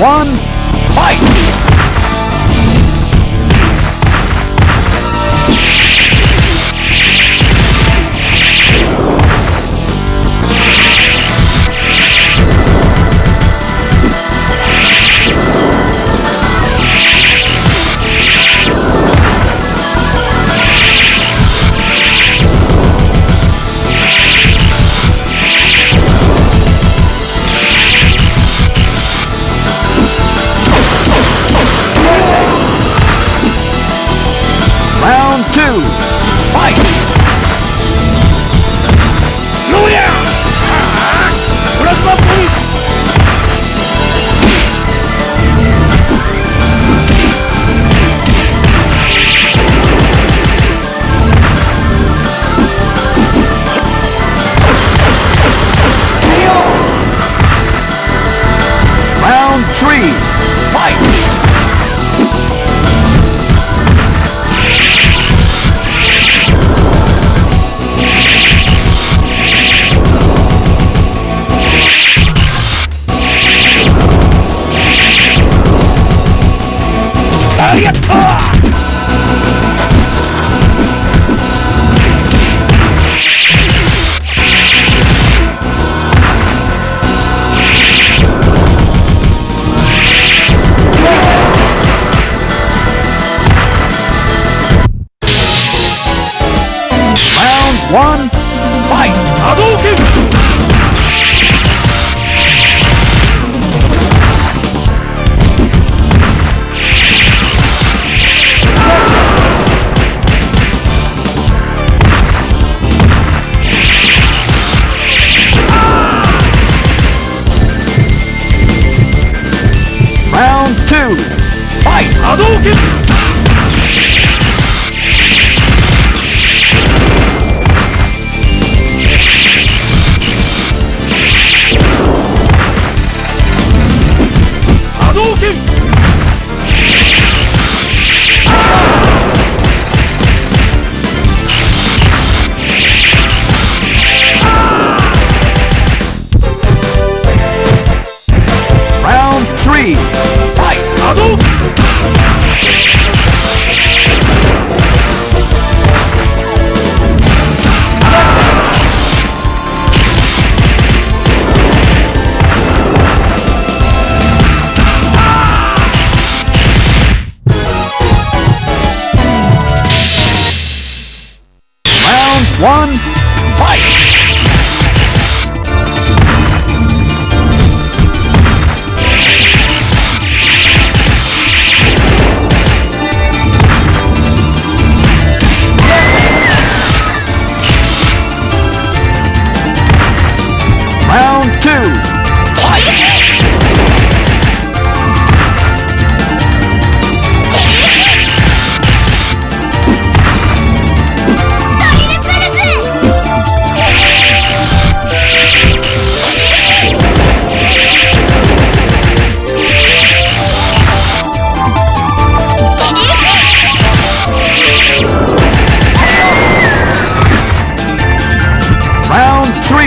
one, fight! Brasil. Fight! Hadouken!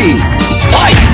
Oi!